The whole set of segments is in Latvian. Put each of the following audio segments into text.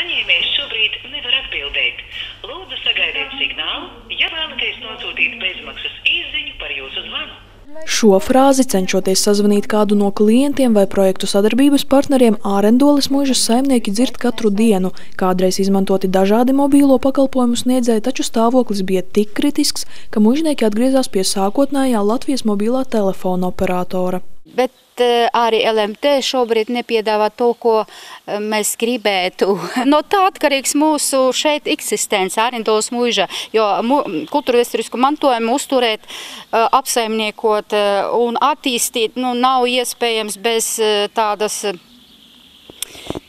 saņēmējs šobrīd nevar atbildēt. Lūdzu, sagaidiet signālu, ja vēlaties nosūtīt bezmaksas īsziņu par jūsu zvanu. Šo frāzi, cenšoties sazvanīt kādu no klientiem vai projektu sadarbības partneriem, ārendoles muižas saimnieki dzird katru dienu. Kādreiz izmantoti dažādi mobīlo pakalpojumu sniedzēji, taču stāvoklis bija tik kritisks, ka mužnieki atgriezās pie sākotnējā Latvijas mobilā telefona operatora. Bet eh, arī LMT šobrīd nepiedāvā to, ko eh, mēs gribētu. No tā atkarīgs mūsu šeit eksistence, Arindos muiža, jo kultūrvēsturisku mantojumu uzturēt, eh, apsaimniekot un attīstīt nu, nav iespējams bez tādas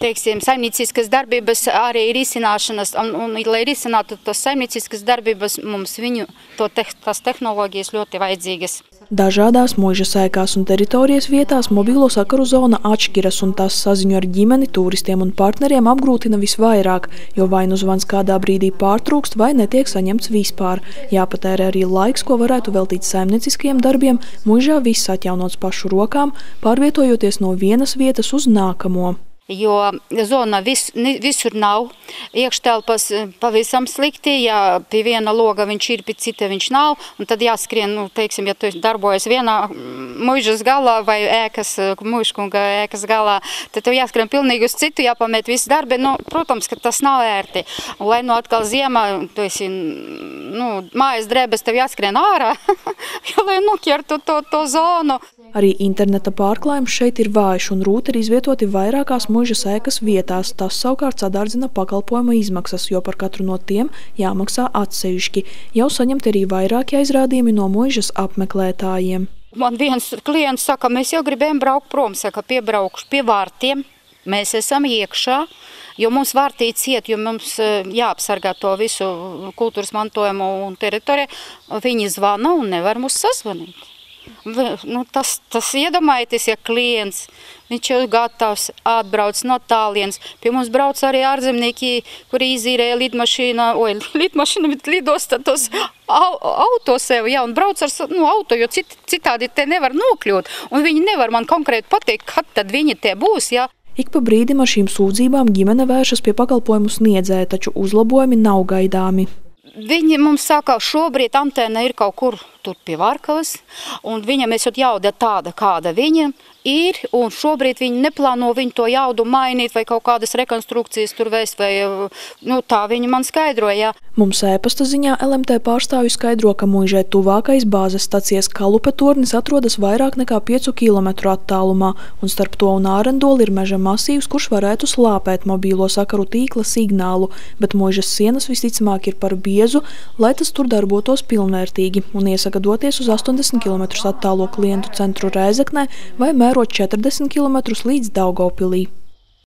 teiksim, saimnieciskas darbības arī ir izcināšanas, un, un, lai risinātu tos saimnieciskas darbības, mums viņu, to te, tās tehnoloģijas ļoti vajadzīgas. Dažādās muiža sēkās un teritorijas vietās mobilo sakaru zona atšķiras un tās saziņu ar ģimeni, turistiem un partneriem apgrūtina visvairāk, jo vai nu zvans kādā brīdī pārtrūkst vai netiek saņemts vispār. Jāpatērē arī laiks, ko varētu veltīt saimnieciskiem darbiem, muižā viss atjaunots pašu rokām, pārvietojoties no vienas vietas uz nākamo jo zona vis, visur nav. Iekštelpas eh, pavisam slikti, ja pie viena loga viņš ir, pie cita viņš nav, tad jāskrien, nu, teiksim, ja tu darbojas vienā mm, muižas galā vai ēkas, eh, muiškunga ēkas galā, tad tev jāskrien pilnīgi uz citu, jāpamēt visu darbi, nu, protams, ka tas nav ērti. Lai nu atkal ziemā, tu esi, nu, mājas drēbes, tev jāskrien ārā, lai noķertu to, to zonu. Arī interneta pārklājums šeit ir vājš un rūti ir izvietoti vairākās muiža sēkas vietās. Tas savukārt sadārdzina pakalpojuma izmaksas, jo par katru no tiem jāmaksā atsevišķi. Jau saņemti arī vairāki aizrādījumi no muižas apmeklētājiem. Man viens klients saka, mēs jau gribējām braukt prom, saka, piebraukšu pie vārtiem. Mēs esam iekšā, jo mums vārtī ciet, jo mums eh, jāapsargā to visu kultūras mantojumu un teritoriju. Viņi zvana un nevar mūs sazvanīt. Nu, tas, tas iedomājieties, ja klients, viņš jau gatavs atbrauc no tālienes. Pie mums brauc arī ārzemnieki, kuri izīrēja lidmašīnu, oi, lidmašīnu, bet lidosta tos au, auto sev, ja, un brauc ar nu, auto, jo cit, citādi te nevar nokļūt. Un viņi nevar man konkrēti pateikt, kad tad viņi te būs, ja. Ik pa brīdim ar šīm sūdzībām ģimene vēršas pie pakalpojumu sniedzēja, taču uzlabojumi nav gaidāmi. Viņi mums saka, šobrīd antēna ir kaut kur tur pie Varkavas, un viņam esot jauda tāda, kāda viņa ir, un šobrīd viņi neplāno viņu to jaudu mainīt vai kaut kādas rekonstrukcijas tur vēst, vai, nu, tā viņi man skaidroja. Mums ēpasta ziņā LMT pārstāvju skaidro, ka muižai tuvākais bāzes stacijas Kalupe tornis atrodas vairāk nekā 5 km attālumā, un starp to un ārendoli ir meža masīvs, kurš varētu slāpēt mobīlo sakaru tīkla signālu, bet muižas sienas visticamāk ir par biezu, lai tas tur darbotos pilnvērtīgi, un iesaka doties uz 80 km attālo klientu centru Rēzeknē vai mērot 40 km līdz Daugavpilī.